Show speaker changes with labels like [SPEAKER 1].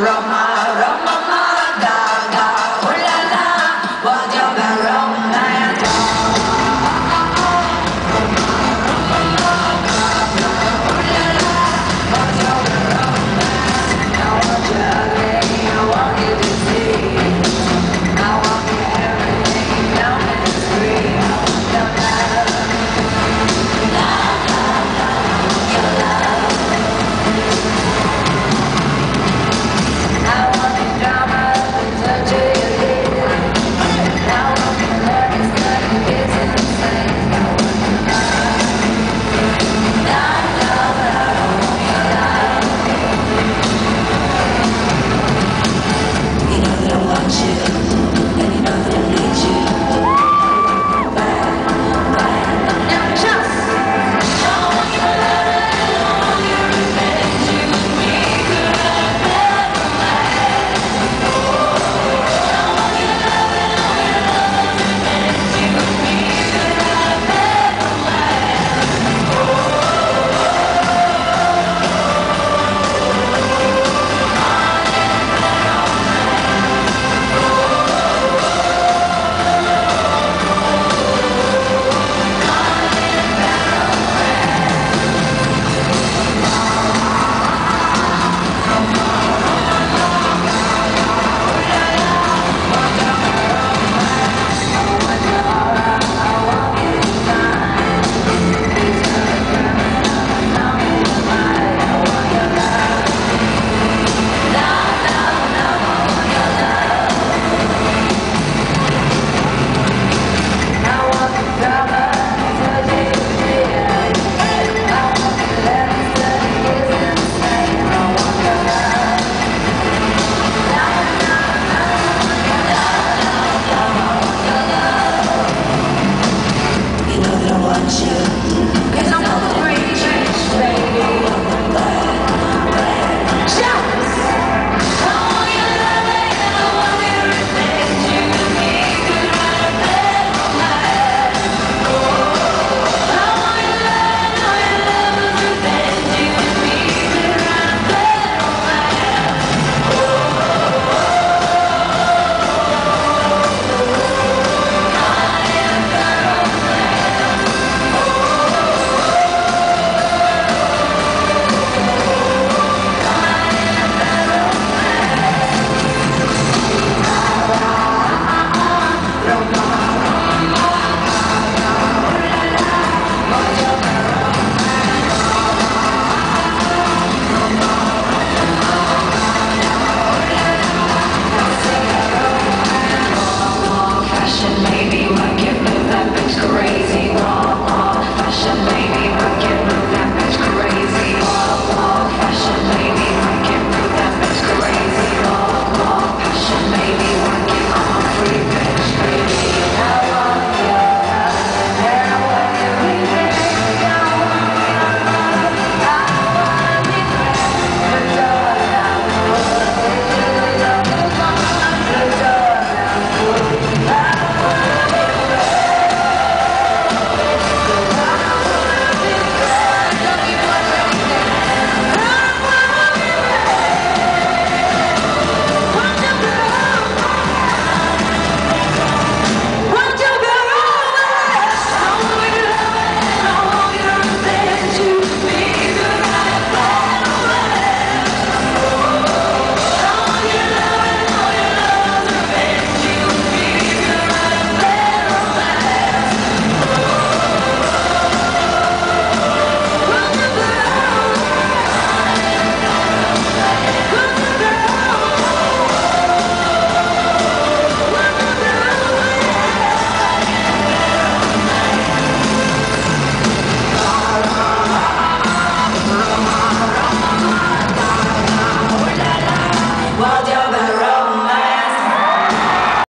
[SPEAKER 1] Rob